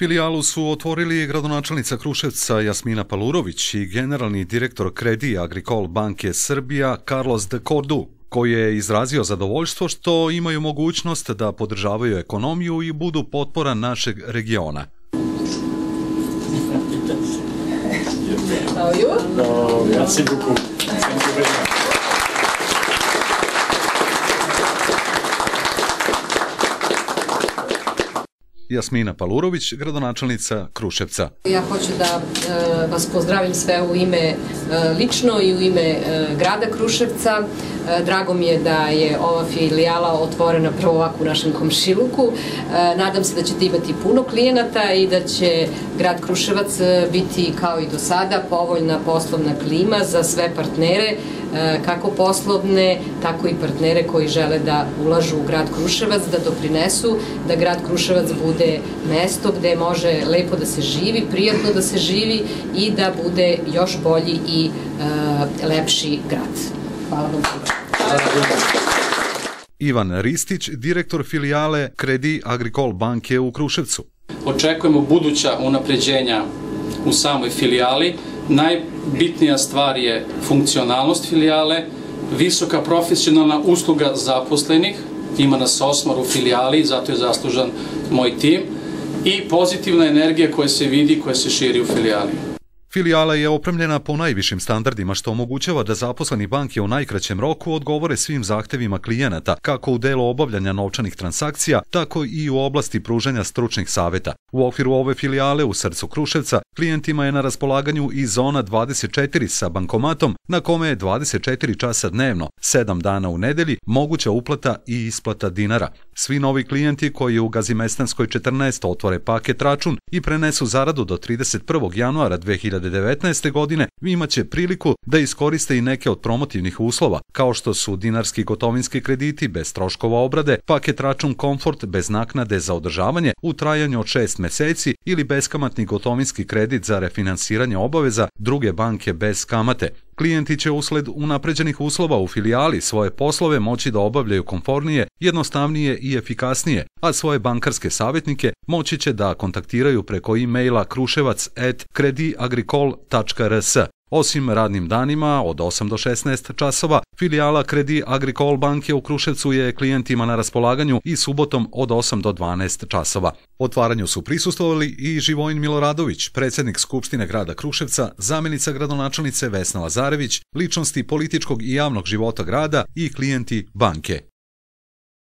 Filijalu su otvorili gradonačelnica Kruševca Jasmina Palurović i generalni direktor Kredi Agricol banke Srbija Carlos de Cordu, koji je izrazio zadovoljstvo što imaju mogućnost da podržavaju ekonomiju i budu potpora našeg regiona. How are you? No. Jasmina Palurović, gradonačelnica Kruševca. Ja hoću da e, vas pozdravim sve u ime e, lično i u ime e, grada Kruševca. Drago mi je da je ova filijala otvorena prvo ovako u našem komšiluku. Nadam se da ćete imati puno klijenata i da će grad Kruševac biti kao i do sada povoljna poslovna klima za sve partnere kako poslovne, tako i partnere koji žele da ulažu u grad Kruševac, da doprinesu da grad Kruševac bude mesto gde može lepo da se živi, prijatno da se živi i da bude još bolji i e, lepši grad. Hvala vam. Ivan Ristić, direktor filijale Kredi Agricol banke u Kruševcu. Očekujemo buduća unapređenja u samoj filijali, Najbitnija stvar je funkcionalnost filijale, visoka profesionalna usluga zaposlenih, ima nas osmar u filijali, zato je zaslužan moj tim, i pozitivna energija koja se vidi, koja se širi u filijali. Filijala je opremljena po najvišim standardima što omogućava da zaposleni banke u najkraćem roku odgovore svim zahtevima klijenata, kako u delu obavljanja novčanih transakcija, tako i u oblasti pružanja stručnih saveta. U okviru ove filijale u srcu Kruševca klijentima je na raspolaganju i zona 24 sa bankomatom na kome je 24 časa dnevno, 7 dana u nedelji, moguća uplata i isplata dinara. Svi novi klijenti koji u Gazimestanskoj 14 otvore paket račun i prenesu zaradu do 31. januara 2019. godine imaće priliku da iskoriste i neke od promotivnih uslova, kao što su dinarski gotovinski krediti bez troškova obrade, paket račun Comfort bez naknade za održavanje u trajanju od 6 meseci ili beskamatni gotovinski kredit za refinansiranje obaveza druge banke bez kamate. Klijenti će usled unapređenih uslova u filijali svoje poslove moći da obavljaju konfornije, jednostavnije i efikasnije, a svoje bankarske savjetnike moći će da kontaktiraju preko e-maila kruševac.krediagricol.rs. Osim radnim danima od 8 do 16 časova, filijala Kredi Agricol banke u Kruševcu je klijentima na raspolaganju i subotom od 8 do 12 časova. Otvaranju su prisustovali i Živojin Miloradović, predsednik Skupštine grada Kruševca, zamenica gradonačelnice Vesna Lazarević, ličnosti političkog i javnog života grada i klijenti banke.